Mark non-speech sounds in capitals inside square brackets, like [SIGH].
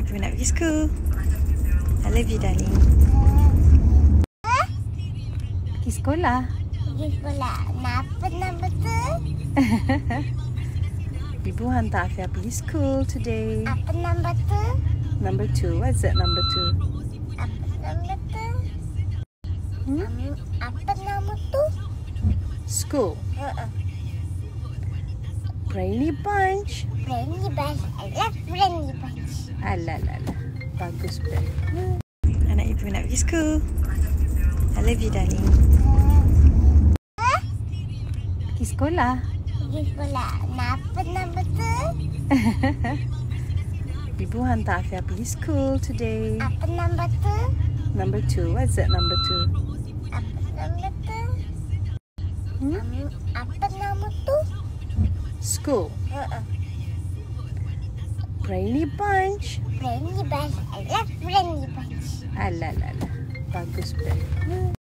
Ibu nak pergi school. I love you, darling. Pergi sekolah. Pergi sekolah. Kenapa nama tu? [LAUGHS] Ibu hantar Aafiyah pergi school today. Apa nama tu? Number two. What's that number two? Apa nama tu? Hmm? Apa nama tu? School. Uh-uh. Brainy bunch. Brandy Bunch. I love Alalala. Bagus Brainy. Anak ibu nak pergi school. I love you, darling. Pergi sekolah. Pergi sekolah. Kenapa nama tu? [LAUGHS] Ibu hantar Afia pergi school today. Apa nama tu? Number two. What's that number two? Apa nama tu? Hmm? Apa nama tu? School. Uh-uh. Brainy bunch. Brandy Bunch. I love Brandy Bunch. Alalala. Bagus Brainy.